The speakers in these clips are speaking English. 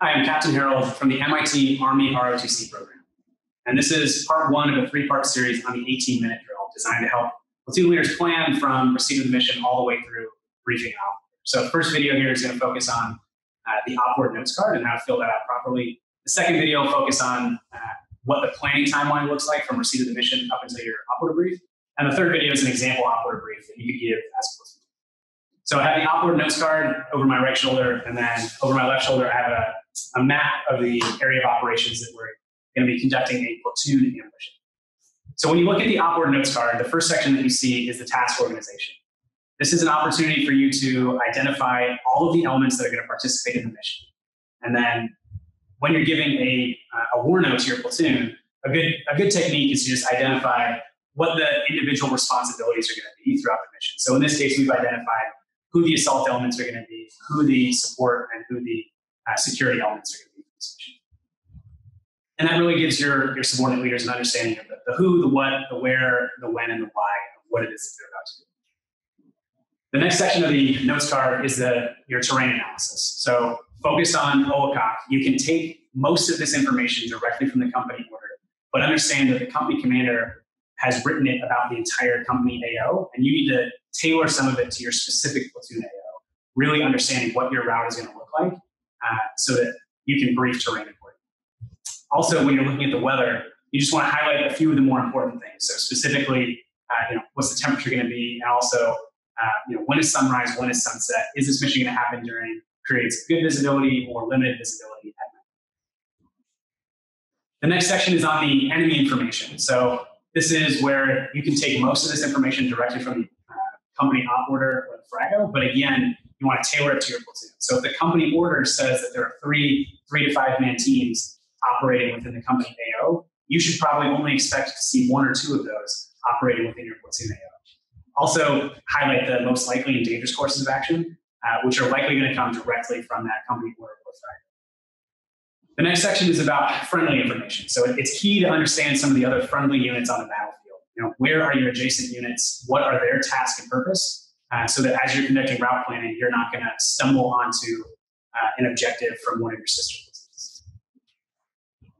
Hi, I'm Captain Harold from the MIT Army ROTC program. And this is part one of a three part series on the 18 minute drill designed to help platoon leaders plan from receipt of the mission all the way through briefing out. So, first video here is going to focus on uh, the OPORD notes card and how to fill that out properly. The second video will focus on uh, what the planning timeline looks like from receipt of the mission up until your OPORD brief. And the third video is an example OPORD brief that you could give as a. So I have the OPORD notes card over my right shoulder, and then over my left shoulder, I have a a map of the area of operations that we're going to be conducting a platoon ambush. So when you look at the OPORD notes card, the first section that you see is the task organization. This is an opportunity for you to identify all of the elements that are going to participate in the mission. And then when you're giving a, uh, a WARNO to your platoon, a good, a good technique is to just identify what the individual responsibilities are going to be throughout the mission. So in this case, we've identified who the assault elements are going to be, who the support and who the uh, security elements are going to be this mission. And that really gives your, your subordinate leaders an understanding of the, the who, the what, the where, the when, and the why of what it is that they're about to do. The next section of the notes card is the your terrain analysis. So focused on OAKOC, you can take most of this information directly from the company order, but understand that the company commander has written it about the entire company AO, and you need to tailor some of it to your specific platoon AO, really understanding what your route is going to look like uh, so that you can brief terrain accordingly. Also, when you're looking at the weather, you just want to highlight a few of the more important things. So specifically, uh, you know, what's the temperature going to be, and also, uh, you know, when is sunrise, when is sunset? Is this mission going to happen during periods of good visibility or limited visibility at night? The next section is on the enemy information. So this is where you can take most of this information directly from the uh, company op order or the Frago, but again, you want to tailor it to your platoon. So if the company order says that there are three, three to five man teams operating within the company AO, you should probably only expect to see one or two of those operating within your platoon AO. Also, highlight the most likely and dangerous courses of action, uh, which are likely going to come directly from that company order or threat. The next section is about friendly information. So it's key to understand some of the other friendly units on the battlefield. You know, where are your adjacent units? What are their task and purpose? Uh, so that as you're conducting route planning, you're not going to stumble onto uh, an objective from one of your sister platoons.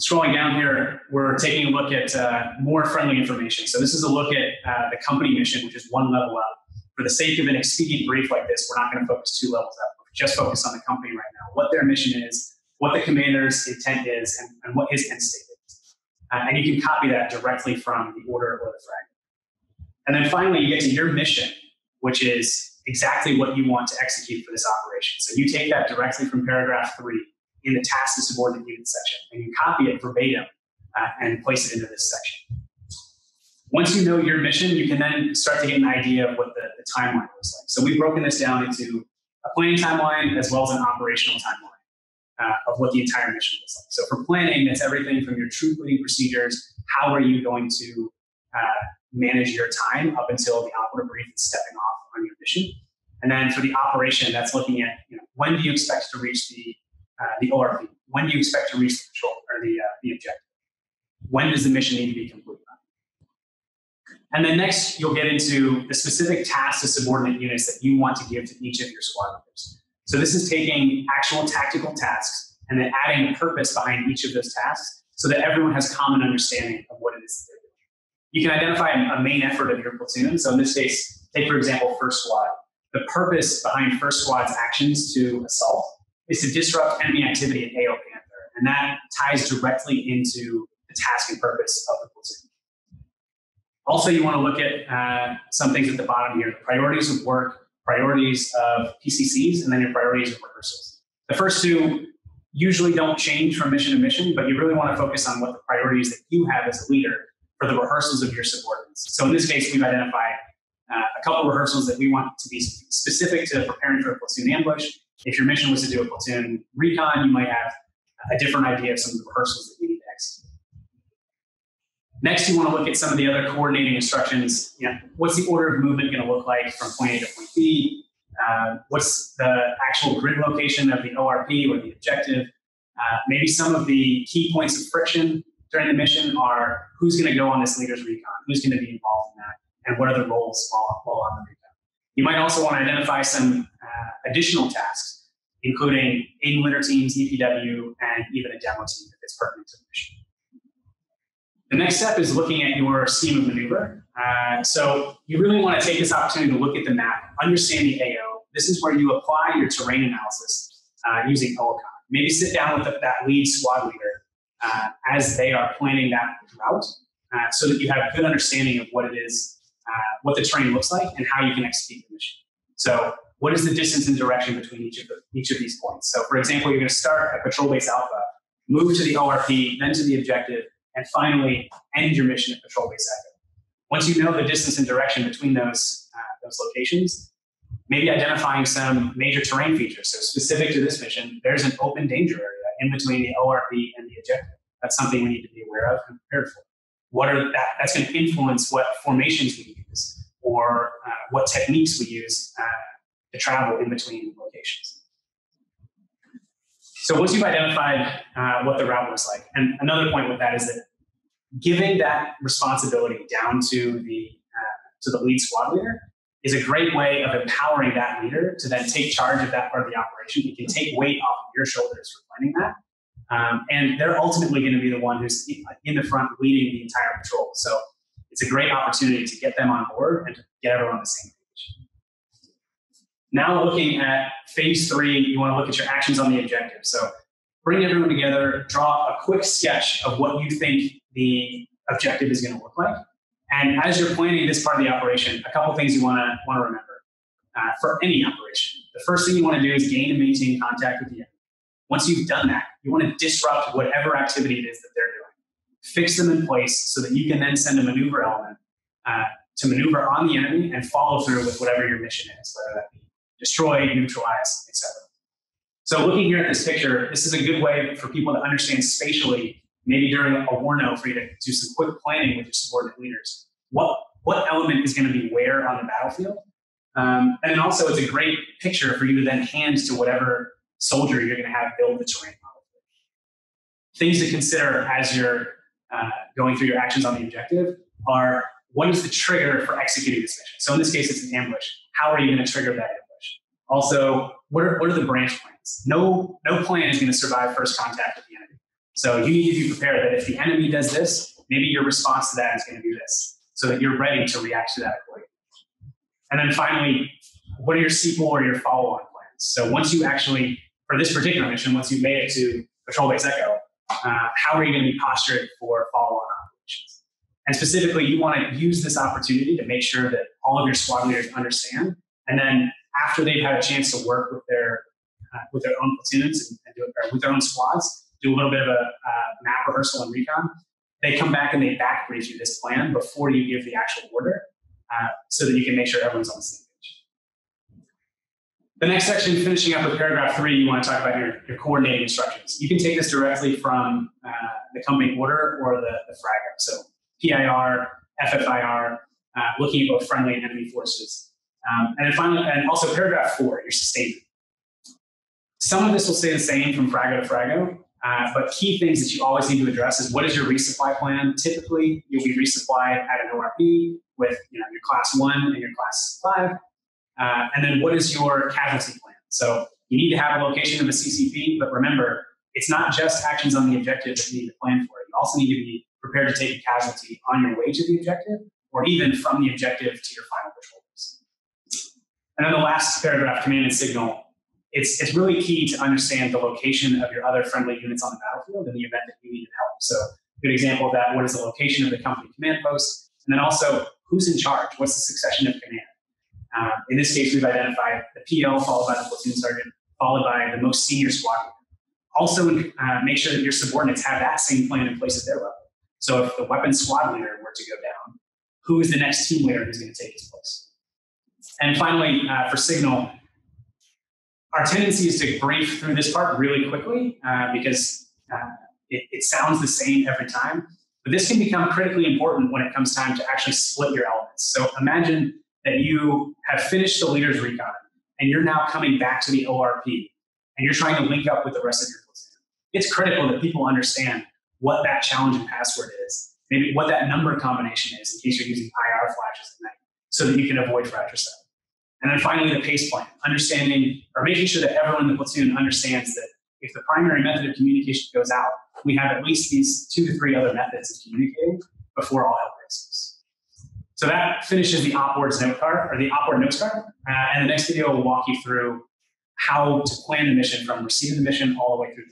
Scrolling down here, we're taking a look at uh, more friendly information. So this is a look at uh, the company mission, which is one level up. For the sake of an expedient brief like this, we're not going to focus two levels up. We're just focus on the company right now, what their mission is, what the commander's intent is, and, and what his end state is. Uh, and you can copy that directly from the order or the fragment. And then finally, you get to your mission, which is exactly what you want to execute for this operation. So you take that directly from paragraph three in the task and subordinate unit section, and you copy it verbatim uh, and place it into this section. Once you know your mission, you can then start to get an idea of what the, the timeline looks like. So we've broken this down into a planning timeline as well as an operational timeline uh, of what the entire mission looks like. So for planning, it's everything from your troop leading procedures. How are you going to uh, manage your time up until the operative brief is stepping off on your mission. And then for the operation, that's looking at you know, when do you expect to reach the uh, the ORP? When do you expect to reach the control or the uh, the objective? When does the mission need to be completed? And then next, you'll get into the specific tasks to subordinate units that you want to give to each of your squad members. So this is taking actual tactical tasks and then adding a purpose behind each of those tasks so that everyone has common understanding of what it is that they're you can identify a main effort of your platoon. So in this case, take for example, First Squad. The purpose behind First Squad's actions to assault is to disrupt enemy activity at AO Panther, and that ties directly into the task and purpose of the platoon. Also, you want to look at uh, some things at the bottom here: priorities of work, priorities of PCCs, and then your priorities of rehearsals. The first two usually don't change from mission to mission, but you really want to focus on what the priorities that you have as a leader for the rehearsals of your subordinates. So in this case, we've identified uh, a couple rehearsals that we want to be specific to preparing for a platoon ambush. If your mission was to do a platoon recon, you might have a different idea of some of the rehearsals that you need to execute. Next, you want to look at some of the other coordinating instructions. You know, what's the order of movement going to look like from point A to point B? Uh, what's the actual grid location of the ORP or the objective? Uh, maybe some of the key points of friction during the mission are who's going to go on this leader's recon, who's going to be involved in that, and what are the roles while, while on the recon. You might also want to identify some uh, additional tasks. including aid and litter teams, EPW, and even a demo team if it's pertinent to the mission. The next step is looking at your scheme of maneuver. Uh, so you really want to take this opportunity to look at the map, understand the AO. This is where you apply your terrain analysis uh, using OAKOC. Maybe sit down with the, that lead squad leader uh, as they are planning that route uh, so that you have a good understanding of what it is, uh, what the terrain looks like, and how you can execute the mission. So what is the distance and direction between each of, the, each of these points? So for example, you're going to start at Patrol Base Alpha, move to the ORP, then to the objective, and finally end your mission at Patrol Base Echo. Once you know the distance and direction between those, uh, those locations, maybe identifying some major terrain features. So specific to this mission, there's an open danger area in between the ORP and the objective. That's something we need to be aware of and prepared for. What are that? That's going to influence what formations we use or uh, what techniques we use uh, to travel in between locations. So once you've identified uh, what the route looks like, and another point with that is that giving that responsibility down to the uh, to the lead squad leader is a great way of empowering that leader to then take charge of that part of the operation. It can take weight off of your shoulders for planning that. Um, and they're ultimately going to be the one who's in the front leading the entire patrol. So it's a great opportunity to get them on board and to get everyone on the same page. Now looking at phase three, you want to look at your actions on the objective. So bring everyone together, draw a quick sketch of what you think the objective is going to look like. And as you're planning this part of the operation, a couple things you want to want to remember uh, for any operation. The first thing you want to do is gain and maintain contact with the enemy. Once you've done that, you want to disrupt whatever activity it is that they're doing. Fix them in place so that you can then send a maneuver element uh, to maneuver on the enemy and follow through with whatever your mission is, whether that be destroy, neutralize, etc. So looking here at this picture, this is a good way for people to understand spatially, maybe during a WARNO, for you to do some quick planning with your subordinate leaders. What, what element is going to be where on the battlefield? Um, and then also it's a great picture for you to then hand to whatever soldier you're going to have build the terrain model. Things to consider as you're uh, going through your actions on the objective are what is the trigger for executing this mission? So in this case, it's an ambush. How are you going to trigger that ambush? Also, what are, what are the branch plans? No, no plan is going to survive first contact with the enemy. So you need to be prepared that if the enemy does this, maybe your response to that is going to be this, so that you're ready to react to that accordingly. And then finally, what are your sequel or your follow-on plans? So once you actually for this particular mission, once you've made it to Patrol Base Echo, uh, how are you going to be postured for follow-on operations? And specifically, you want to use this opportunity to make sure that all of your squad leaders understand. And then after they've had a chance to work with their uh, with their own platoons and, and do it, with their own squads, do a little bit of a uh, map rehearsal and recon. They come back and they back brief you this plan before you give the actual order, uh, so that you can make sure everyone's on the same page. the next section, finishing up with paragraph three, you want to talk about your, your coordinating instructions. You can take this directly from uh, the company order or the, the. So PIR, FFIR, uh, looking at both friendly and enemy forces. Um, and then finally, and also paragraph four, your sustainment. Some of this will stay the same from FRAGO to FRAGO, uh, but key things that you always need to address is what is your resupply plan? Typically, you'll be resupplied at an ORP with you know, your class one and your class five. Uh, and then what is your casualty plan? So you need to have a location of a CCP, but remember, it's not just actions on the objective that you need to plan for. You also need to be prepared to take a casualty on your way to the objective or even from the objective to your final patrols. And then the last paragraph, command and signal, it's, it's really key to understand the location of your other friendly units on the battlefield in the event that you needed help. So good example of that, what is the location of the company command post? And then also, who's in charge? What's the succession of command? Um, in this case, we've identified the PL followed by the platoon sergeant, followed by the most senior squad leader. Also, uh, make sure that your subordinates have that same plan in place at their level. So if the weapons squad leader were to go down, who is the next team leader who's going to take his place? And finally, uh, for signal, our tendency is to brief through this part really quickly uh, because uh, it, it sounds the same every time. But this can become critically important when it comes time to actually split your elements. So imagine that you have finished the leader's recon and you're now coming back to the ORP and you're trying to link up with the rest of your platoon. It's critical that people understand what that challenge and password is, maybe what that number combination is in case you're using IR flashes at night so that you can avoid fratricide. And then finally, the PACE plan, understanding or making sure that everyone in the platoon understands that if the primary method of communication goes out, we have at least these two to three other methods of communicating before all hell breaks loose. So that finishes the OPORDs note card or the OPORD notes card. Uh, and the next video will walk you through how to plan the mission from receive the mission all the way through the